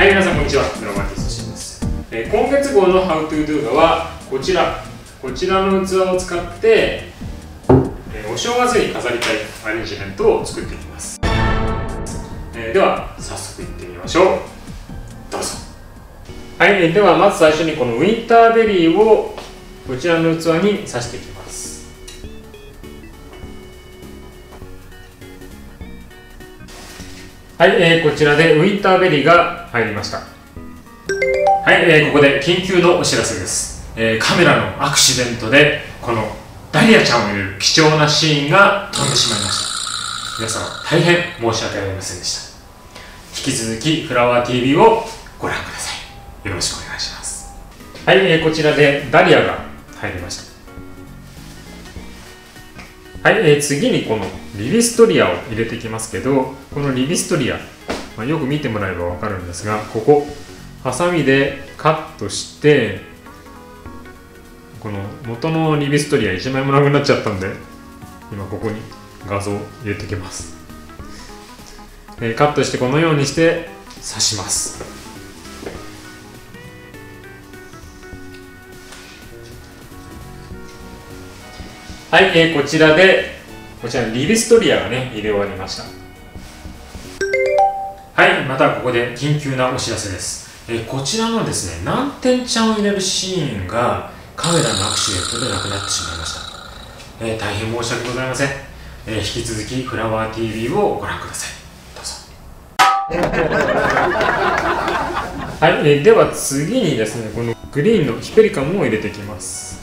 はい、皆さんこんにちは。ドラマティスシンです。えー今月号の How to Do がはこちら、こちらの器を使って、えーお正月に飾りたいアレンジメントを作っていきます。えーでは、早速いってみましょう。どうぞ。はい、えーではまず最初にこのウィンターベリーをこちらの器に刺していきます。はい、えーこちらでウィンターベリーが入りました。はい、えーここで緊急のお知らせです、えーカメラのアクシデントでこのダリアちゃんを入れる貴重なシーンが飛んでしまいました。皆様大変申し訳ありませんでした。引き続きフラワー TV をご覧ください。よろしくお願いします。はい、えーこちらでダリアが入りました。はい、えー次にこのリビストリアを入れていきますけどこのリビストリア、まあ、よく見てもらえばわかるんですがここハサミでカットしてこの元のリビストリア1枚もなくなっちゃったんで今ここに画像を入れておきます、えーカットしてこのようにして刺します。はい、えーこちらでこちらリビストリアがね入れ終わりましたはい、またここで緊急なお知らせです。えーこちらのですね、難点ちゃんを入れるシーンがカメラのアクシデントでなくなってしまいました。えー大変申し訳ございません。えー引き続きフラワー TV をご覧ください。どうぞ。はい、えーでは次にですね、このグリーンのヒペリカムを入れていきます。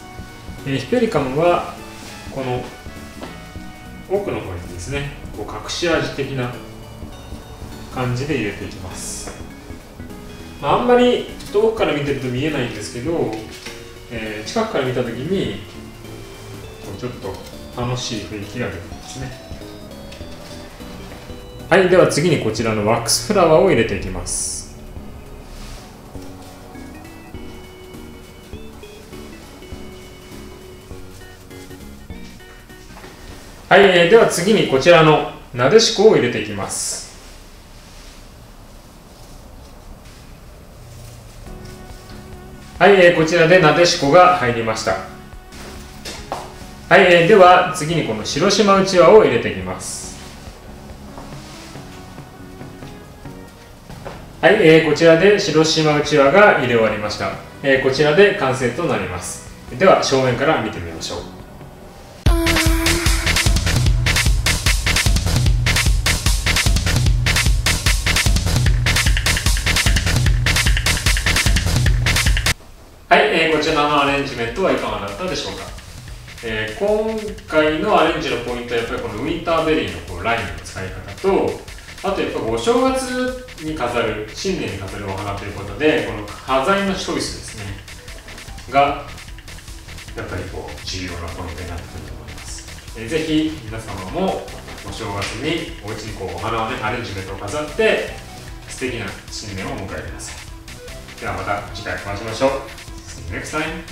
えーヒペリカムはこの奥の方にですね、こう隠し味的な感じで入れていきます、まあ、あんまり遠くから見てると見えないんですけど、えー近くから見た時にこうちょっと楽しい雰囲気が出てきますね。はいでは次にこちらのワックスフラワーを入れていきます。はい、えーでは次にこちらのなでしこを入れていきます。はい、えーこちらでなでしこが入りました。はい、えーでは次にこの広島うちわを入れていきます。はい、えーこちらで広島うちわが入れ終わりました、えーこちらで完成となります。では正面から見てみましょう。ちらのアレンジメントはいかがだったでしょうか、えー今回のアレンジのポイントはやっぱりこのウィンターベリーのこうラインの使い方とあとやっぱお正月に飾る新年に飾るお花ということでこの端材のチョイスですね。がやっぱりこう重要なポイントになってくると思います、えーぜひ皆様もお正月にお家にこうお花をねアレンジメントを飾って素敵な新年をお迎えください。ではまた次回お会いしましょう。Next time